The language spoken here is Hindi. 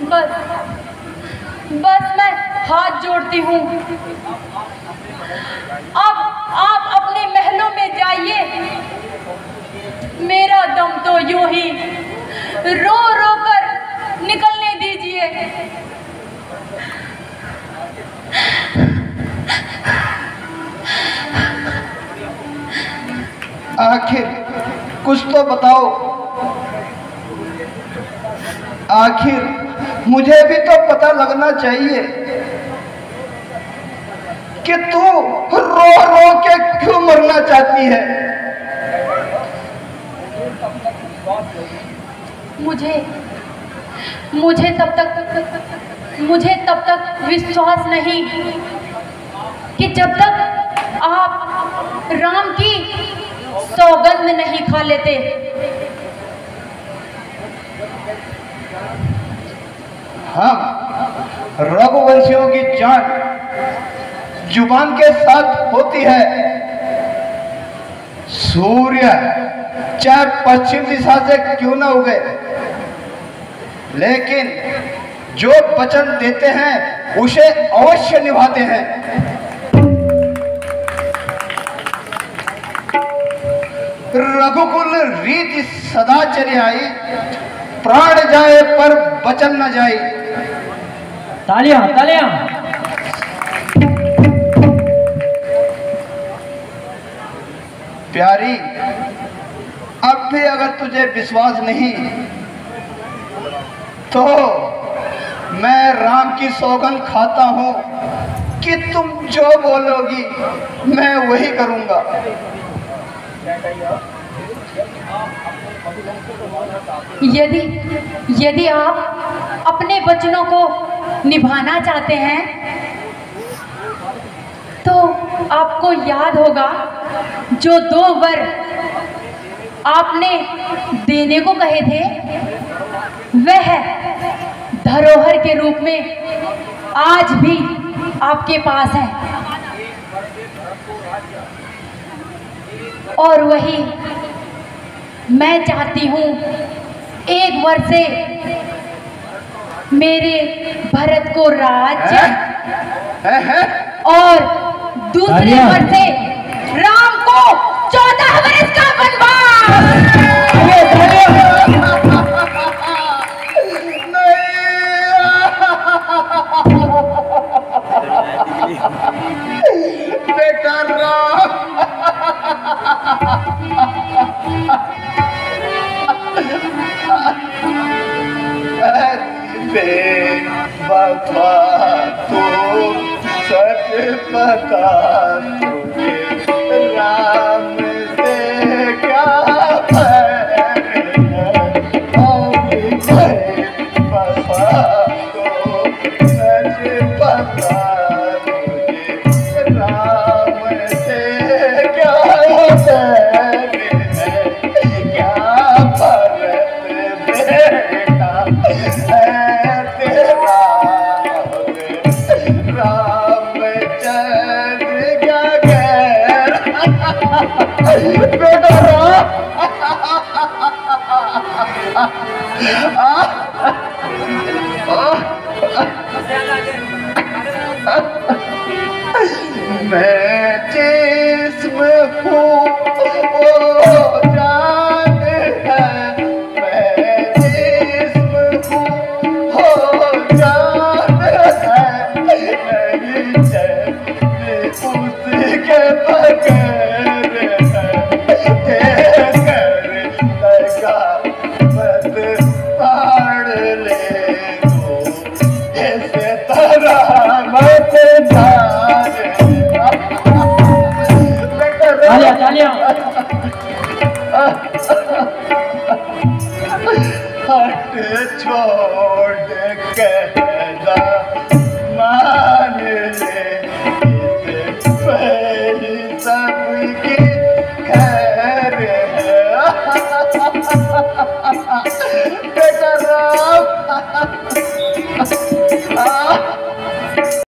बस बस मैं हाथ जोड़ती हूँ। अब आप अपने महलों में जाइए। मेरा दम तो यूँ ही रो रो कर निकलने दीजिए। आखिर कुछ तो बताओ। आखिर मुझे भी तो पता लगना चाहिए कि तू रो रो के क्यों मरना चाहती है? मुझे मुझे तब तक, मुझे तब तक विश्वास नहीं कि जब तक आप राम की सौगंध नहीं खा लेते। हम रघुवंशियों की जान ज़ुबान के साथ होती है। सूर्य चाहे पश्चिम दिशा से क्यों ना उगे? लेकिन जो वचन देते हैं, उसे अवश्य निभाते हैं। रघुकुल रीति सदा चली आई, प्राण जाए पर वचन न जाए तालियाँ तालियाँ प्यारी अब भी अगर तुझे विश्वास नहीं तो मैं राम की सौगंध खाता हूँ कि तुम जो बोलोगी मैं वही करूँगा। यदि यदि आप अपने वचनों को निभाना चाहते हैं तो आपको याद होगा जो दो वर आपने देने को कहे थे, वह धरोहर के रूप में आज भी आपके पास है। और वही मैं चाहती हूँ एक वर्ष से मेरे भरत को राज्य है, है? और दूसरे। वर्ष से राम को चौदह वर्ष का वनवास। बेटा राम। बता तू सच बता तुझे राम से क्या बैर मैं